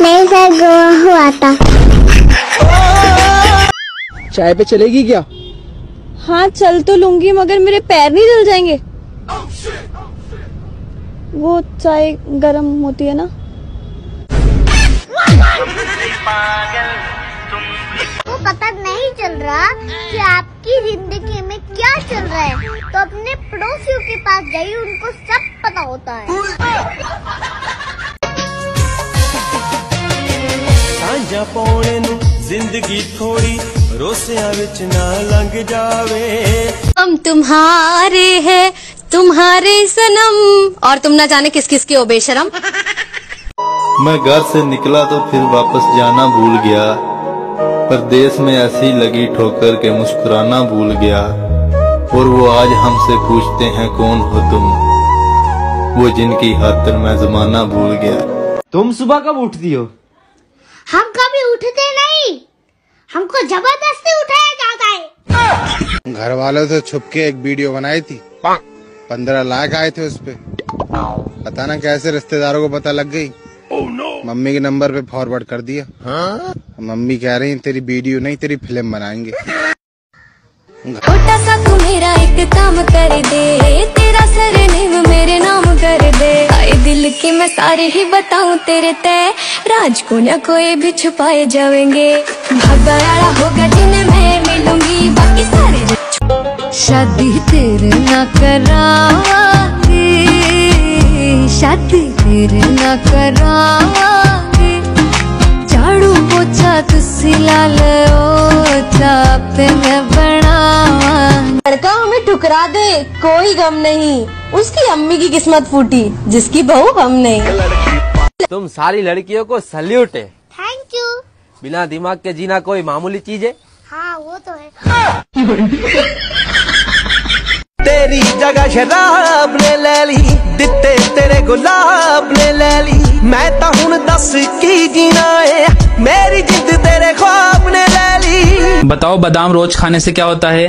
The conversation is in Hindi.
नहीं सर गोवा हुआ था। चाय पे चलेगी क्या? हाँ चल तो लूँगी मगर मेरे पैर नहीं जल जाएँगे। वो चाय गरम होती है ना? वो पता नहीं चल रहा कि आपकी ज़िंदगी में क्या चल रहा है। तो अपने पड़ोसियों के पास जाइए उनको सब पता होता है। ਸਾਂਝਾ ਪਾਉਣੇ ਨੂੰ ਜ਼ਿੰਦਗੀ ਥੋੜੀ ਰੋਸਿਆਂ ਵਿੱਚ ਨਾ ਲੰਘ ਜਾਵੇ हम तुम्हारे हैं तुम्हारे सनम और तुम ना जाने किस किस के हो बेशरम मैं घर से निकला तो फिर वापस जाना भूल गया परदेश में ऐसी लगी ठोकर के मुस्कुराना भूल गया और वो आज हमसे पूछते हैं कौन हो तुम वो जिनकी खातिर मैं जमाना भूल गया तुम सुबह कब उठती हो हम कभी उठते नहीं। हमको ज़बरदस्ती उठाया जाता है। घर वालों से छुप के एक वीडियो बनाई थी। पंद्रह लाख आए थे उस पे। पता ना कैसे रिश्तेदारों को पता लग गई। मम्मी के नंबर पे फॉरवर्ड कर दिया। मम्मी कह रही तेरी वीडियो नहीं तेरी फ़िल्म बनाएँगे। सारे ही बताऊँ तेरे तय। राज को न कोई भी छुपाए जाएँगे। भगवाड़ा होगा जिन्हें मैं मिलूँगी। बाकी सारे शादी तेरे ना करावांगी शादी तेरे ना करावांगी झाड़ू पोछा तुसी ला लो चापे मैं ठुकरा दे कोई गम नहीं। उसकी अम्मी की किस्मत फूटी जिसकी बहू हम नहीं। तुम सारी लड़कियों को सल्यूट है। थैंक यू बिना दिमाग के जीना कोई मामूली चीज़ है? हाँ वो तो है। तेरी जगह शराब ले ले ली दिते तेरे गुलाब ले ले ली। मैं तो हूँ दस की जीना है मेरी जिद तेरे ख्वाब ने ले ली। बताओ बादाम रोज खाने से क्या होता है?